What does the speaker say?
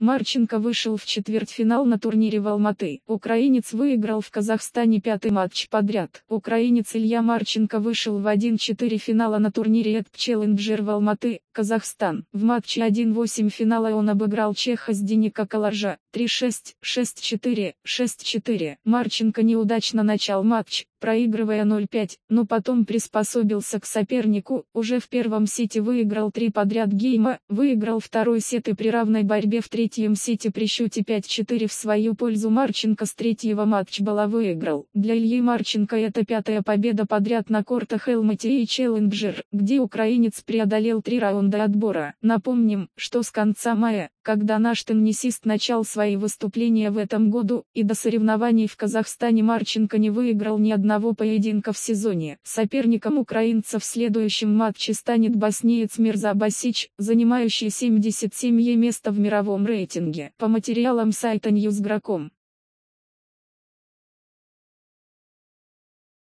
Марченко вышел в четвертьфинал на турнире в Алматы. Украинец выиграл в Казахстане пятый матч подряд. Украинец Илья Марченко вышел в 1-4 финала на турнире от Челленджер в Алматы, Казахстан. В матче 1-8 финала он обыграл чеха Деника Каларжа 3-6, 6-4, 6-4. Марченко неудачно начал матч, проигрывая 0-5, но потом приспособился к сопернику, уже в первом сете выиграл три подряд гейма, выиграл второй сет и при равной борьбе в третьем сете при счете 5-4 в свою пользу Марченко с третьего матчбола выиграл. Для Ильи Марченко это пятая победа подряд на кортах Элмати и Челленджер, где украинец преодолел три раунда отбора. Напомним, что с конца мая, когда наш теннисист начал свои выступления в этом году, и до соревнований в Казахстане Марченко не выиграл ни одного поединка в сезоне. Соперником украинца в следующем матче станет боснеец Мирза Басич, занимающий 77 место в мировом рейтинге. По материалам сайта Newsgro.com